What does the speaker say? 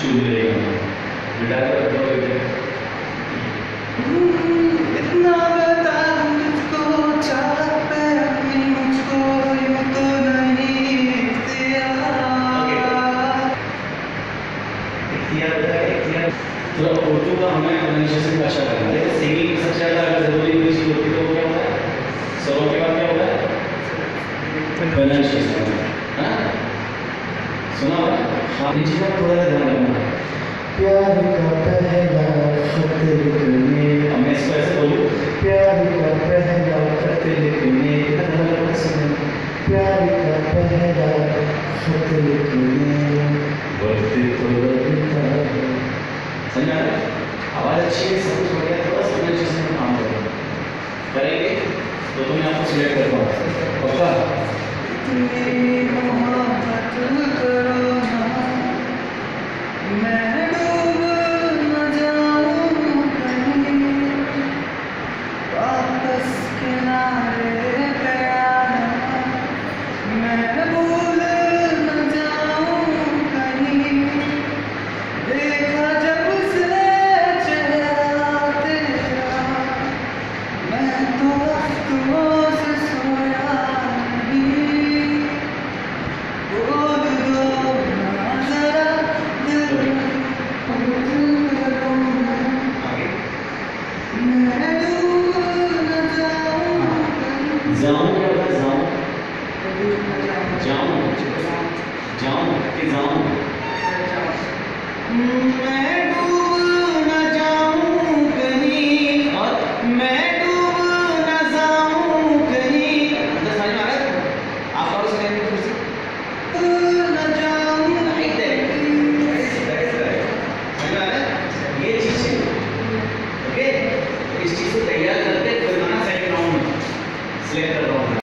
शुभ रहेगा गिटार पर बैठो बेटे। इतना बता मुझको चाहत पे अपनी मुझको यूँ तो नहीं इख्तियार इख्तियार है इख्तियार तो उर्दू का हमें प्रोनाउंसिएशन का अच्छा करना है। सिंगिंग सबसे ज़्यादा अगर ज़रूरी कोई चीज़ होती तो क्या होता है? के बाद क्या होता है? प्रोनाउंसिएशन हाँ सुना हाँ इन चीज़ों का थोड़ा ध्यान रखना प्यार का पहला खत लिखने। अब मैं इसको ऐसे बोलूँ प्यार का पहला खत लिखने। प्यार का पहला खत लिखने। वक्त तो लगता है? समझ आवाज़ अच्छी है सब कुछ बढ़िया है, थोड़ा सा प्रोनाउंसिएशन में काम करो करेंगे? तो तुम्हें आपको सिलेक्ट कर पाऊँ पक्का जाऊं कहीं जाऊँ क्या होता है जाऊँ जाऊँ जाऊँ कि जाऊँ मैं